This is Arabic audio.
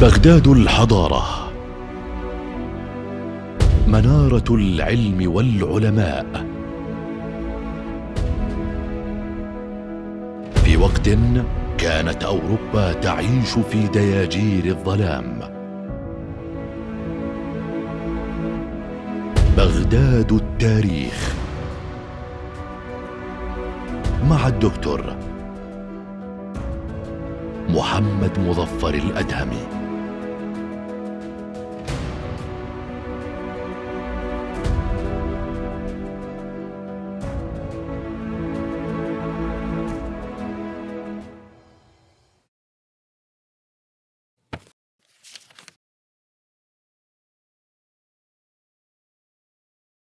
بغداد الحضارة. منارة العلم والعلماء. في وقت كانت أوروبا تعيش في دياجير الظلام. بغداد التاريخ. مع الدكتور محمد مظفر الأدهمي.